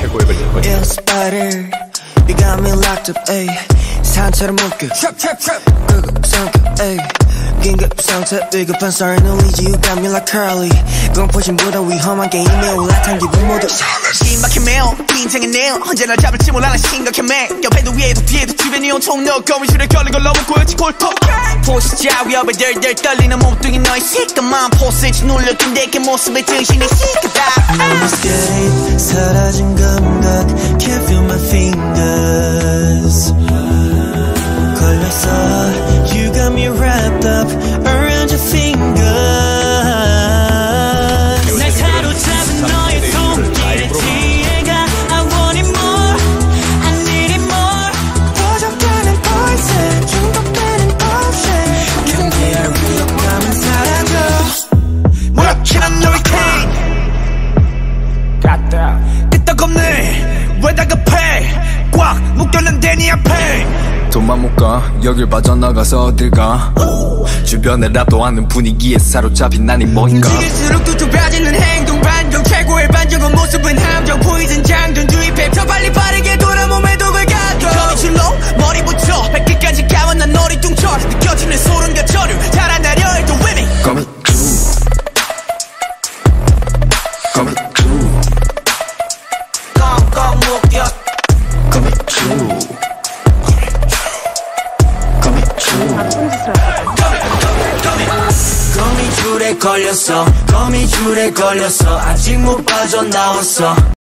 최고의 걸릴 거야. Yeah, spider. You got me locked up, ayy. 산처럼 묶여. Trap, trap, trap. 끄고 성격, ayy. 긴급 상태, 위급한 sorry, no easy. You got me like curly. 공포심보다 위험한 게임에 올라탄 기분 모두. 신박해 매우 인생의 내용 언제나 잡을지 몰라 난 심각해 매 옆에도 위에도 뒤에도 주변이 온통 너 거미줄에 걸린 걸 너무 꼬였지 골통 포시자 위협에 들들 떨리는 몸뚱이 너의 시커먼 포스지 눌려둔 내게 모습에 정신이 시끄다 너무 scared. 사라진 감각. Can't feel my 끄떡없네. 왜 다급해? 꽉 묶였는데 네 앞에. 돈만 못가 여길 빠져나가서 어딜 가? 주변에 랍도 않는 분위기에 사로잡힌 난이 뭔가? 움직일수록 또 좁아지는 행동 거미줄에 걸렸어. 거미줄에 걸렸어. 아직 못 빠져나왔어